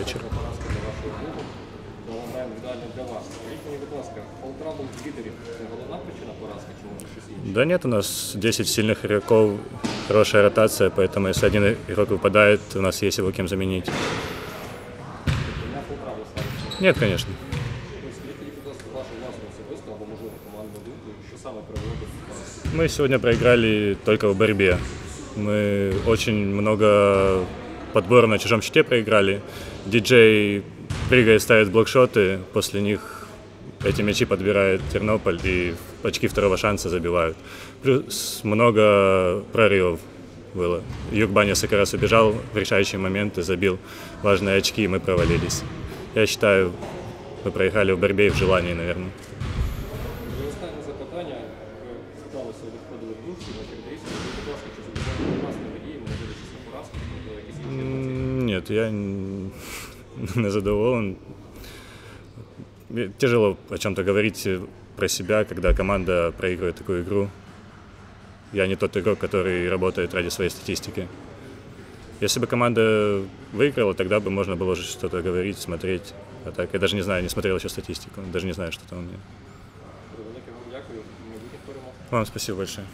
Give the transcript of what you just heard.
вечір. Поразка для вашого клубу. Граємо ідеально для вас. Скажіть мені, будь ласка, полтрабл з лідерів це головна причина поразки чи може щось інше? Да нет, у нас 10 сильных игроков, хорошая ротация, поэтому если один игрок выпадает, у нас есть его кем заменить. Тобто не полтрабл ставиться. Нет, конечно. Ну, Скажіть мені, будь ласка, вашу власну особисту або можливо командну думку, що саме привело до поразки? Мы сегодня проиграли только в борьбе. Мы очень много подбора на чужом щите проиграли. Диджей прыгает, ставит блокшоты, после них эти мячи подбирает Тернополь и очки второго шанса забивают. Плюс много прорывов было. Югбанис как раз убежал в решающие моменты, забил важные очки, и мы провалились. Я считаю, мы проиграли в борьбе и в желании, наверное. І останнє запитання. Ви вдало сьогодні входили в душі на чердейську. Нет, я не задоволен. Тяжело о чем-то говорить про себя, когда команда проигрывает такую игру. Я не тот игрок, который работает ради своей статистики. Если бы команда выиграла, тогда бы можно было уже что-то говорить, смотреть. А так, я даже не знаю, не смотрел еще статистику, даже не знаю, что там у меня. Вам спасибо большое.